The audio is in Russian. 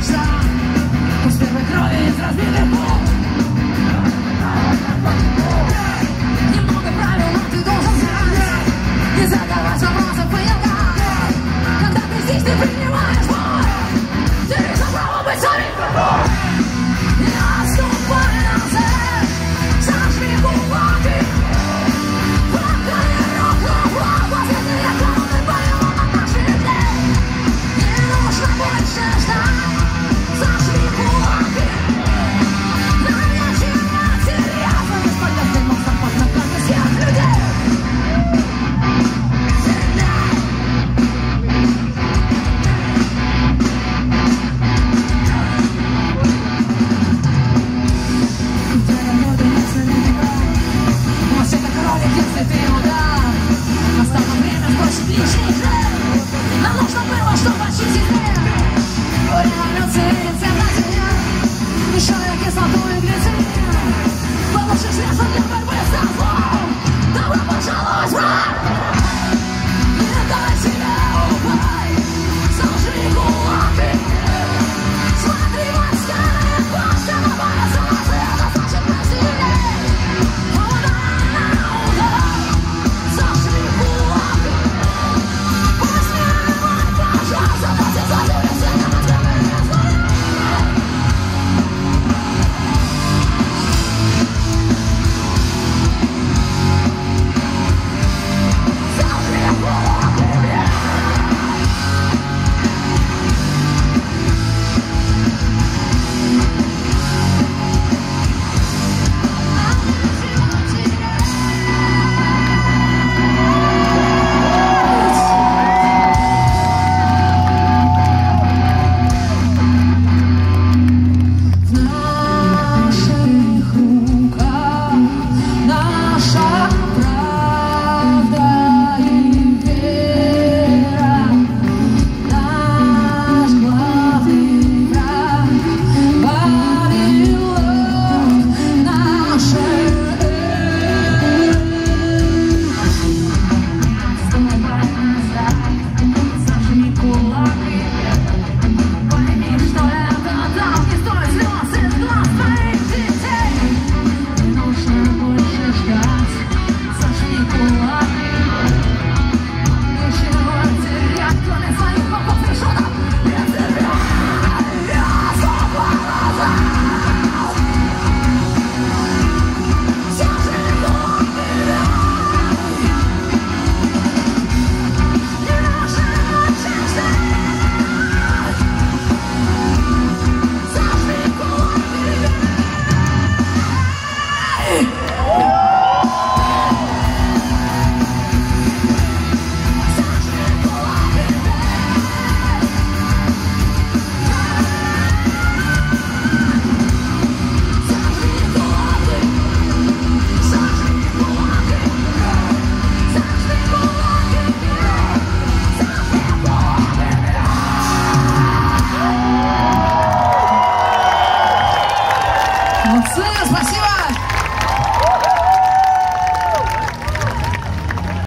Next. было, что почти тебе Время цветет земная земля Мешая кислотой Palmas para